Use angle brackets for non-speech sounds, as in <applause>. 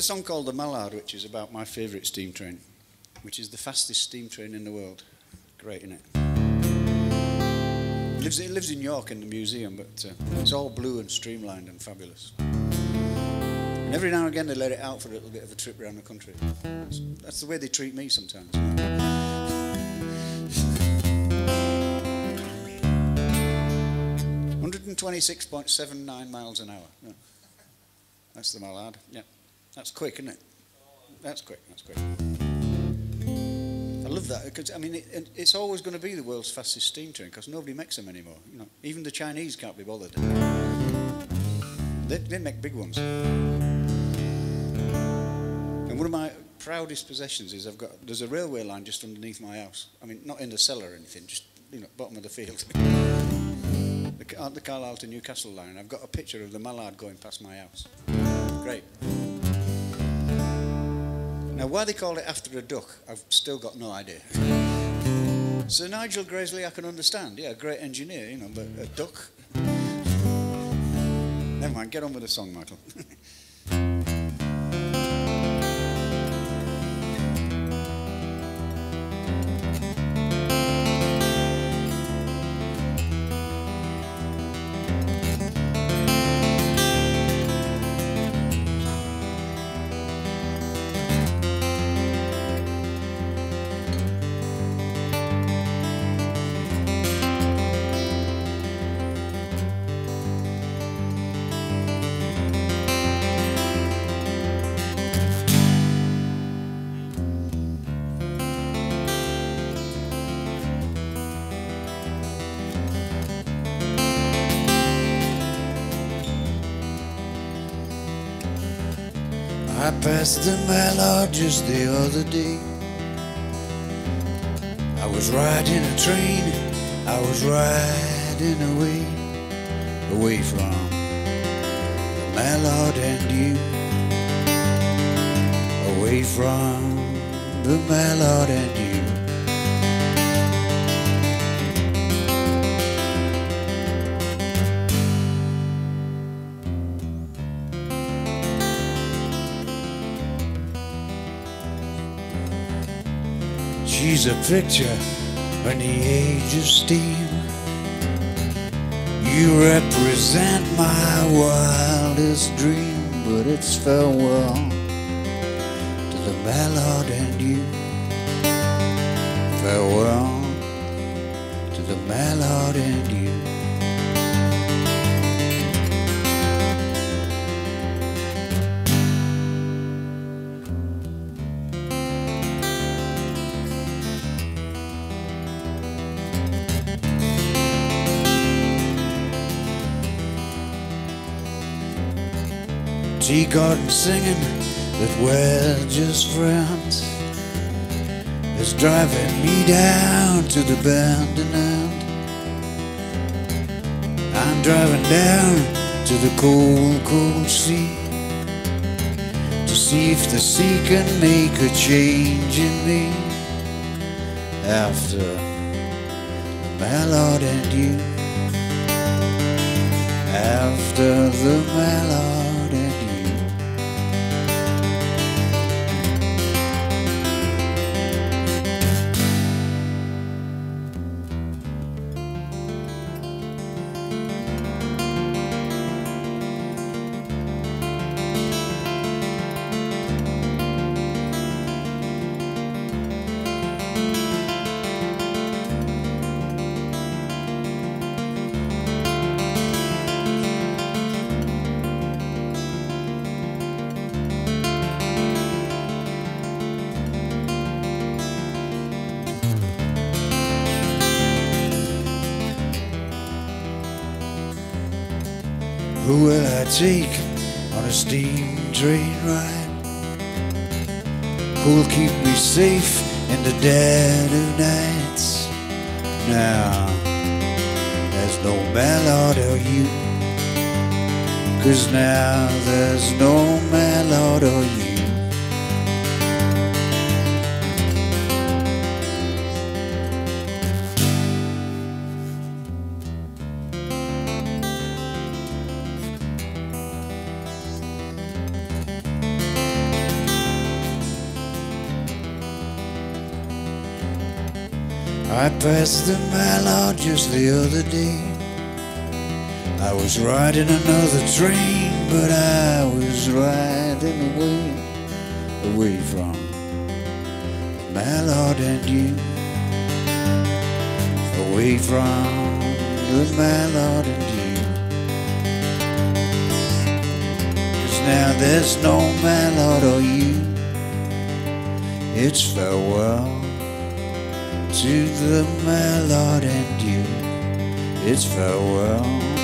a song called The Mallard, which is about my favourite steam train, which is the fastest steam train in the world. Great, isn't it? It lives, it lives in York in the museum, but uh, it's all blue and streamlined and fabulous. And every now and again they let it out for a little bit of a trip around the country. That's, that's the way they treat me sometimes. <laughs> 126.79 miles an hour. Yeah. That's the Mallard. Yeah. That's quick, isn't it? That's quick. That's quick. I love that because I mean it, it's always going to be the world's fastest steam train because nobody makes them anymore. You know, even the Chinese can't be bothered. They, they make big ones. And one of my proudest possessions is I've got there's a railway line just underneath my house. I mean, not in the cellar or anything, just you know, bottom of the field. <laughs> the, the Carlisle to Newcastle line. I've got a picture of the mallard going past my house. Great. Now, why they call it after a duck, I've still got no idea. Sir Nigel Gresley, I can understand. Yeah, great engineer, you know, but a duck? Never mind, get on with the song, Michael. <laughs> I passed the Mallard just the other day. I was riding a train, I was riding away, away from the Mallard and you, away from the Mallard and you. She's a picture on the age of steam. You represent my wildest dream, but it's farewell to the Mallard and you. Farewell to the Mallard and you. Tea garden singing that we're just friends is driving me down to the bend and end. I'm driving down to the cold, cold sea to see if the sea can make a change in me after the and you. After the Mallard Who will I take on a steam train ride? Who'll keep me safe in the dead of nights? Now, there's no Mallard or you. Cause now there's no Mallard or you. I passed the Mallard just the other day. I was riding another train, but I was riding away, away from Mallard and you. Away from the Mallard and you. Now there's no Mallard or you. It's farewell to the Mallard and you. It's farewell